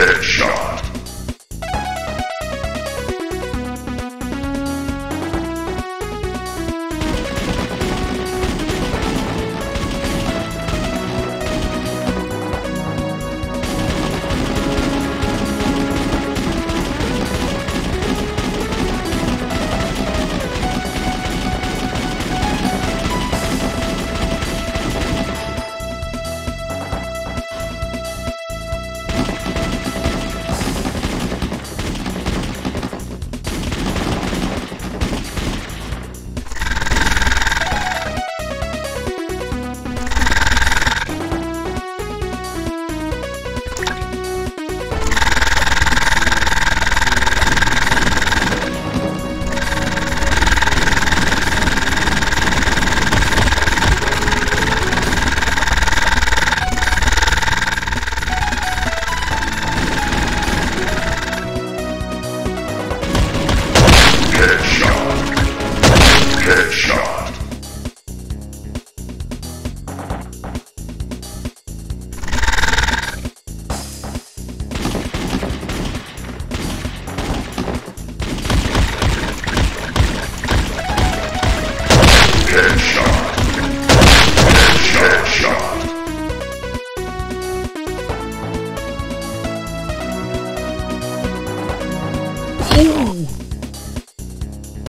Headshot. Shot. Ooh.